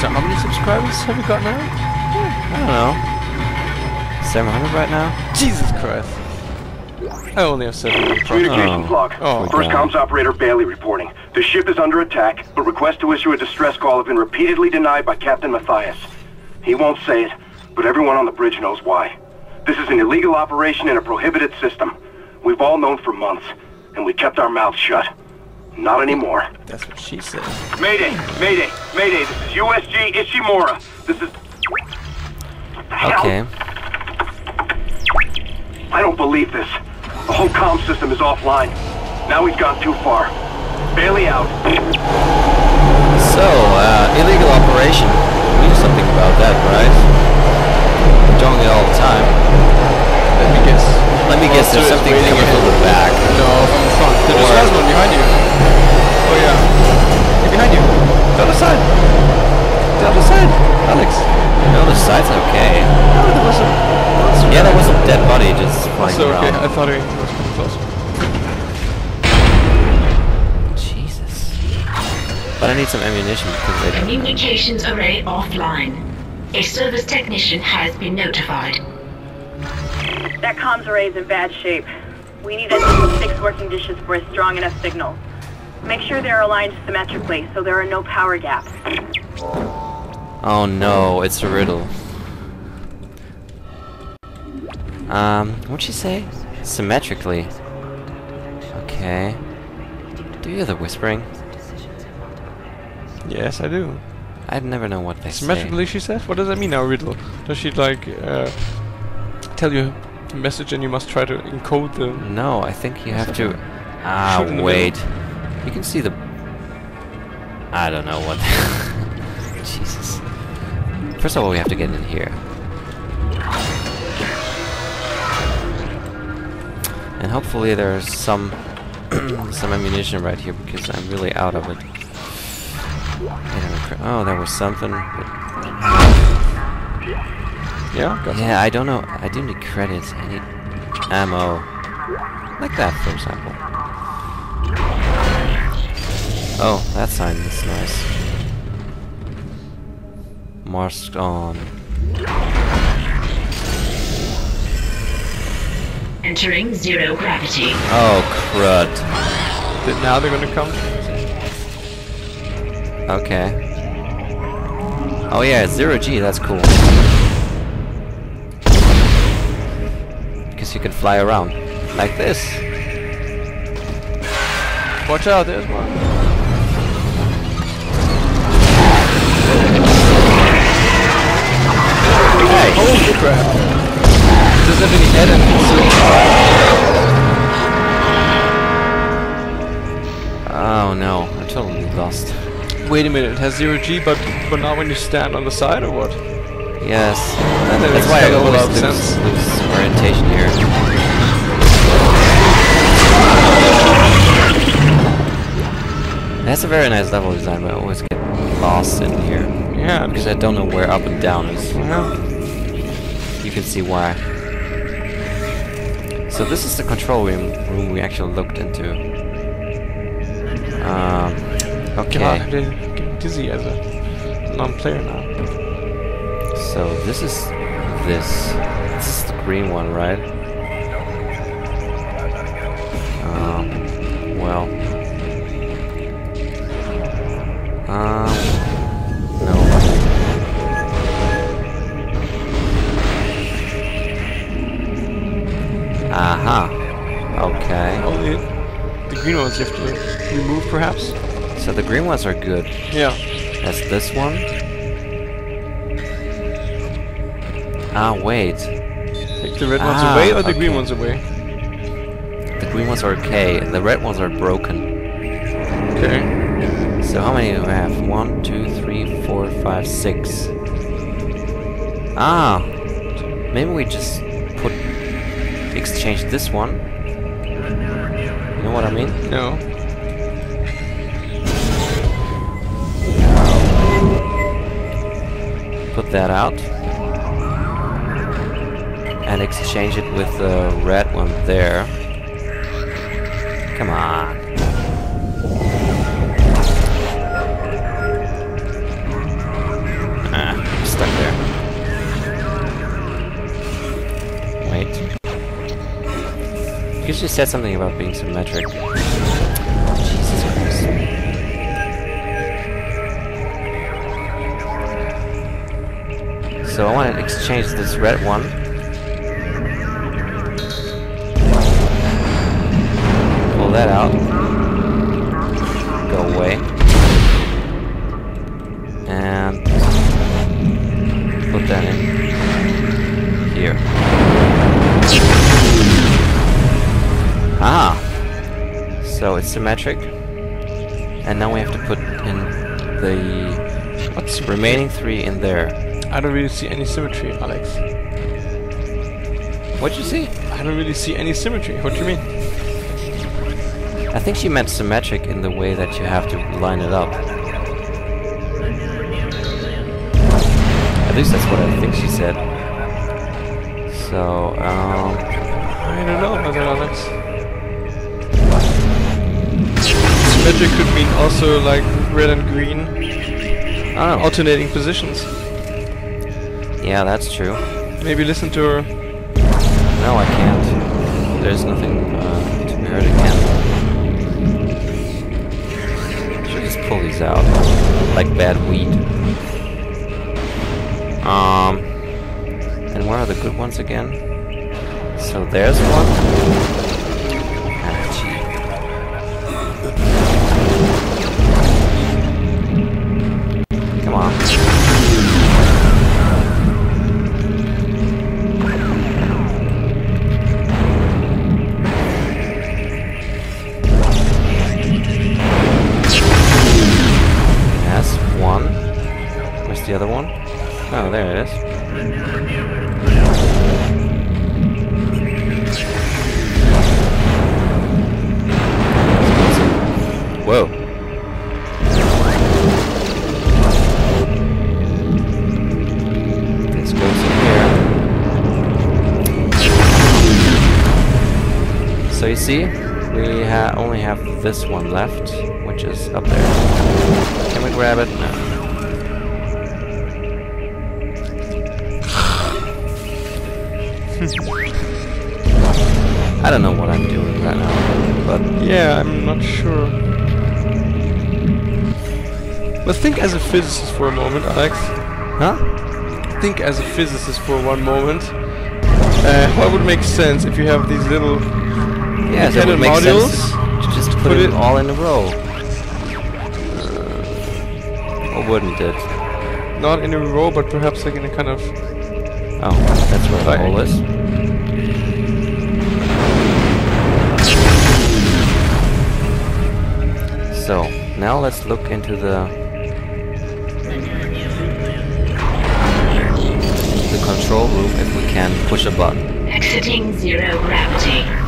So how many subscribers have we got now? I don't know. 700 right now? Jesus Christ. I only have seven. Communications Oh. log. Oh. First down. comms operator Bailey reporting. The ship is under attack, but requests to issue a distress call have been repeatedly denied by Captain Mathius. He won't say it, but everyone on the bridge knows why. This is an illegal operation in a prohibited system. We've all known for months, and we kept our mouths shut. Not anymore. That's what she said. Mayday! Mayday! Mayday! This is USG Ishimura. This is... What the hell? Okay. I don't believe this. The whole comm system is offline. Now he's gone too far. Bailey out. So, uh, illegal operation. We do something about that, right? We're doing it all the time. Let me guess. Let me guess, there's something waiting coming from ahead. the back. No, from the front. There just Or- has one behind you. Oh yeah. Hey, behind you. The other side. The other side. Alex. No, the side's okay. No, there was a monster. Yeah, there was a dead body just flying So okay, around. I thought it was pretty close. Jesus. But I need some ammunition because they don't. Communications array offline. A service technician has been notified. That comms array is in bad shape. We need at least six working dishes for a strong enough signal. Make sure they're aligned symmetrically so there are no power gaps. Oh no, it's a riddle. Um, what'd she say? Symmetrically. Okay. Do you hear the whispering? Yes, I do. I'd never know what they Symmetrically, she says. What does that mean now, riddle? Does she like uh, tell you a message and you must try to encode the? No, I think you have to... Ah, wait. You can see the... I don't know what... Jesus. First of all, we have to get in here. And hopefully there's some some ammunition right here because I'm really out of it. Yeah, cr- Oh, there was something. Yeah. Got Yeah, I don't know. I do need credits. I need ammo. Like that, for example. Oh, that sign is nice. Mask on. Entering zero gravity. Oh, crud. Now they're gonna come. Okay. Oh yeah, zero G, that's cool. Because you can fly around. Like this. Watch out, there's one. Hey! Holy crap! Doesn't have any head Wait a minute, it has zero G, but but not when you stand on the side or what? Yes. That That's makes why I hell a lot always of lose, sense. lose orientation here. That's a very nice level design, but I always get lost in here. Yeah, Because I don't know where up and down is. well, You can see why. So this is the control room, room we actually looked into. Um, Okay, I'm getting dizzy as a non-player now. so this is this. This is the green one, right? Um, well. Um, no. Aha. Okay. Oh, the, the green ones you have to remove, perhaps? So the green ones are good. Yeah. That's this one. Ah, wait. Take the red ones Ah, away or the green ones away? The green ones are okay. The red ones are broken. Okay. So how many do we have? One, two, three, four, five, six. Ah, maybe we just put exchange this one. You know what I mean? No. put that out. And exchange it with the red one there. Come on. Ah, stuck there. Wait. You just said something about being symmetric. So I want to exchange this red one. Pull that out. Go away. And put that in here. Ah! So it's symmetric. And now we have to put in the What's remaining three in there. I don't really see any symmetry, Alex. What'd you see? I don't really see any symmetry. What do you mean? I think she meant symmetric in the way that you have to line it up. At least that's what I think she said. So, um... I don't know about that, Alex. Symmetric could mean also like red and green I alternating positions. Yeah, that's true. Maybe listen to her. No, I can't. There's nothing uh, to be heard again. Should just pull these out. Like bad weed. Um... And where are the good ones again? So there's one. So you see, we ha only have this one left, which is up there. Can we grab it? No. I don't know what I'm doing right now, but Yeah, I'm not sure. But think as a physicist for a moment, Alex. huh? Think as a physicist for one moment. Uh, what would make sense if you have these little Yeah, so it would make modules? sense to just put, Put it, it- all in a row. Uh, or wouldn't it? Not in a row, but perhaps like in a kind of Oh, that's where the hole is. So, now let's look into the the control room if we can push a button. Exiting zero gravity.